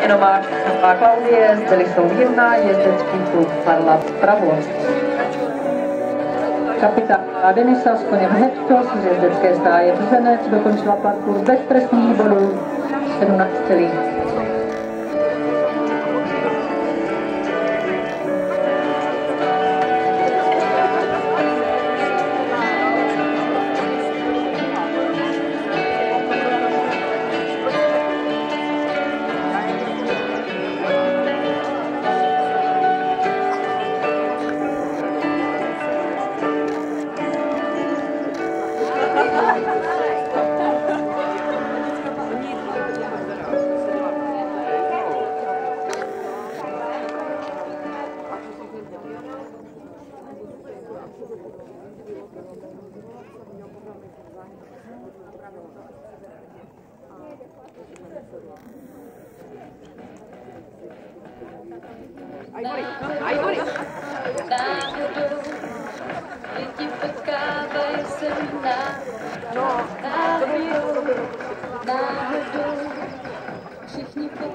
Enomáš a Klaudie zde jsou jedna jezdecký klub Parla Pravost. Kapitán Denisa s koněm Hector z jezdecké stáje Bzenec dokončila parkour bez trestních bodů 17 celých. Náhodou